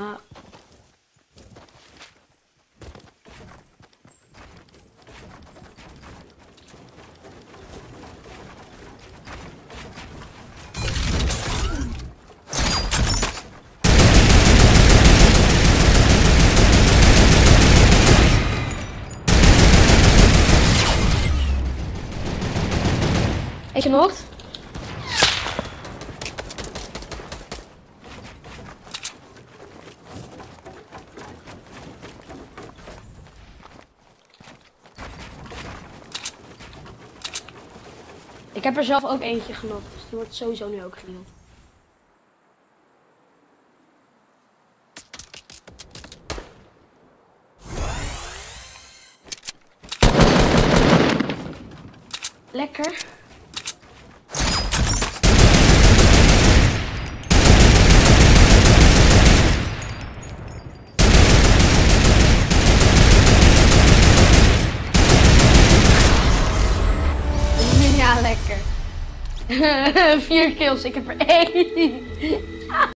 Ah. Nog? Ik heb er zelf ook eentje genokt, dus die wordt sowieso nu ook geheeld. Lekker. Lekker. Vier kills, ik heb er één.